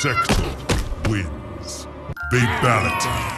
Sector wins. Babality.